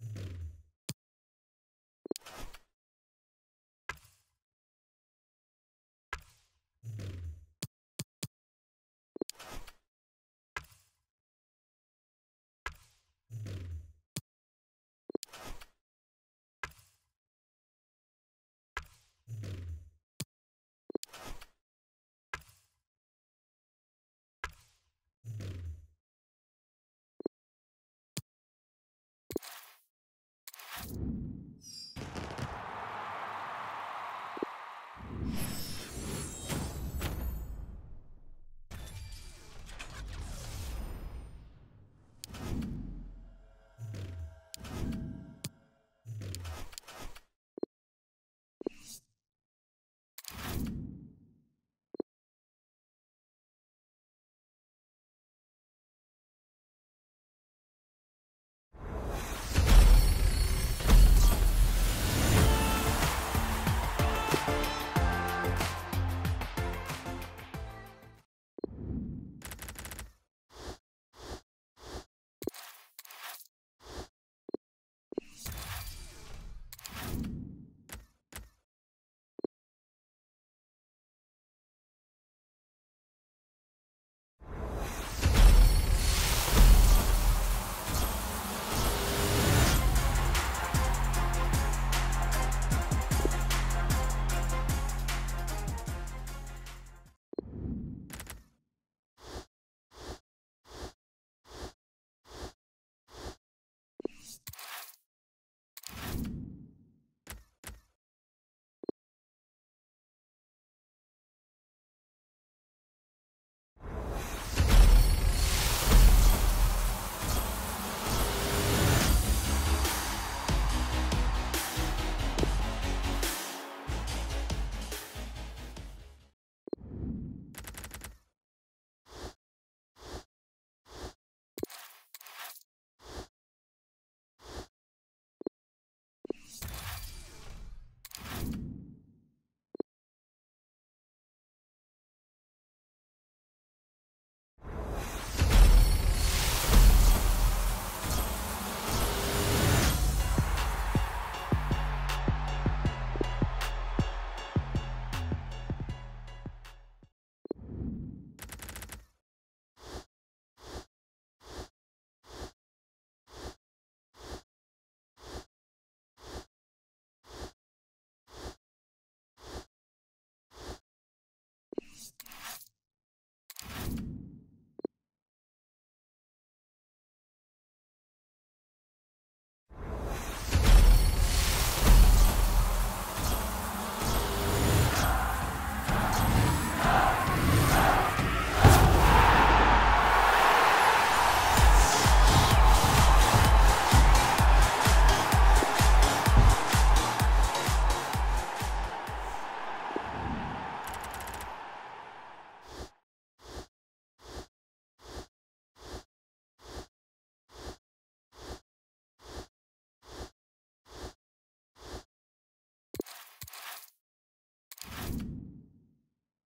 you